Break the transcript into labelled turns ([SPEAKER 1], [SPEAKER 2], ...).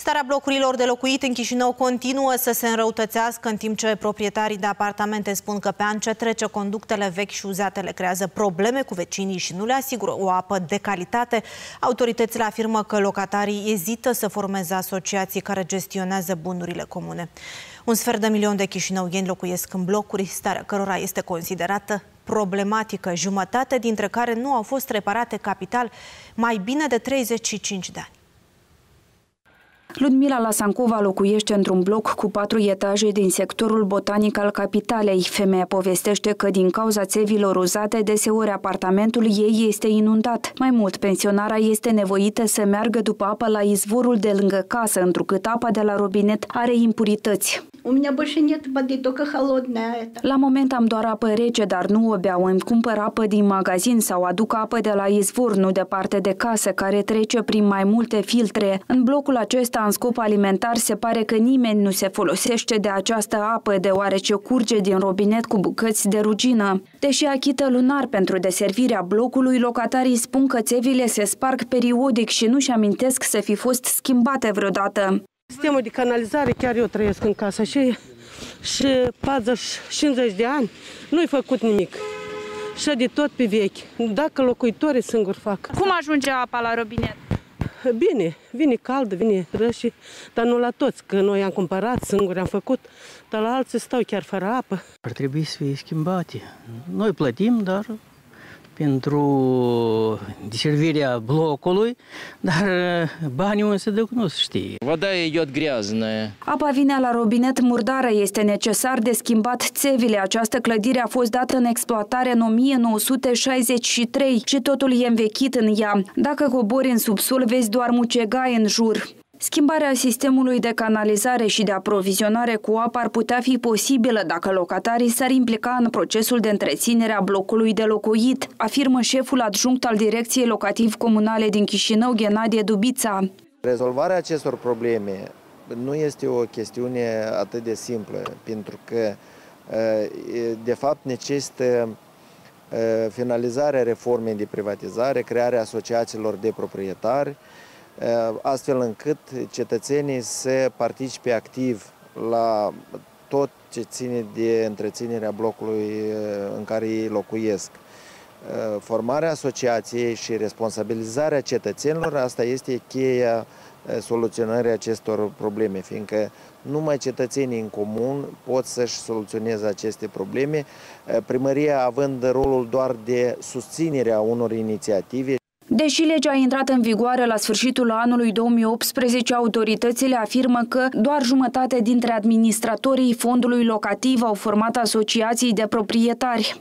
[SPEAKER 1] Starea blocurilor de locuit în Chișinău continuă să se înrăutățească, în timp ce proprietarii de apartamente spun că pe an ce trece conductele vechi și uzate le creează probleme cu vecinii și nu le asigură o apă de calitate. Autoritățile afirmă că locatarii ezită să formeze asociații care gestionează bunurile comune. Un sfert de milion de chișinăuieni locuiesc în blocuri, starea cărora este considerată problematică, jumătate dintre care nu au fost reparate capital mai bine de 35 de ani.
[SPEAKER 2] Ludmila Lasancova locuiește într-un bloc cu patru etaje din sectorul botanic al capitalei. Femeia povestește că din cauza țevilor uzate, deseori apartamentul ei este inundat. Mai mult, pensionara este nevoită să meargă după apă la izvorul de lângă casă, întrucât apa de la robinet are impurități. La moment am doar apă rece, dar nu o beau. Îmi cumpăr apă din magazin sau aduc apă de la izvor, nu departe de casă, care trece prin mai multe filtre. În blocul acesta, în scop alimentar, se pare că nimeni nu se folosește de această apă, deoarece curge din robinet cu bucăți de rugină. Deși achită lunar pentru deservirea blocului, locatarii spun că țevile se sparg periodic și nu-și amintesc să fi fost schimbate vreodată.
[SPEAKER 3] Sistemul de canalizare, chiar eu trăiesc în casă și, și 50 de ani nu-i făcut nimic. Și de tot pe vechi. Dacă locuitorii singuri fac.
[SPEAKER 4] Cum ajunge apa la robinet?
[SPEAKER 3] Bine, vine caldă, vine răși, dar nu la toți, că noi am cumpărat, singuri am făcut, dar la alții stau chiar fără apă.
[SPEAKER 5] Ar trebui să fie schimbate. Noi plătim, dar pentru deservirea blocului, dar eh, banii unde se duc nu se știe.
[SPEAKER 6] Voda e greaznă.
[SPEAKER 2] Apa vine la robinet murdară. Este necesar de schimbat țevile. Această clădire a fost dată în exploatare în 1963 și totul e învechit în ea. Dacă cobori în subsol, vezi doar mucegai în jur. Schimbarea sistemului de canalizare și de aprovizionare cu apă ar putea fi posibilă dacă locatarii s-ar implica în procesul de întreținere a blocului de locuit, afirmă șeful adjunct al Direcției Locativ Comunale din Chișinău, Ghenadie Dubița.
[SPEAKER 7] Rezolvarea acestor probleme nu este o chestiune atât de simplă, pentru că, de fapt, necesită finalizarea reformei de privatizare, crearea asociațiilor de proprietari, astfel încât cetățenii să participe activ la tot ce ține de întreținerea blocului în care ei locuiesc. Formarea asociației și responsabilizarea cetățenilor, asta este cheia soluționării acestor probleme, fiindcă numai cetățenii în comun pot să-și soluționeze aceste probleme, primăria având rolul doar de susținere a unor inițiative.
[SPEAKER 2] Deși legea a intrat în vigoare la sfârșitul anului 2018, autoritățile afirmă că doar jumătate dintre administratorii fondului locativ au format asociații de proprietari.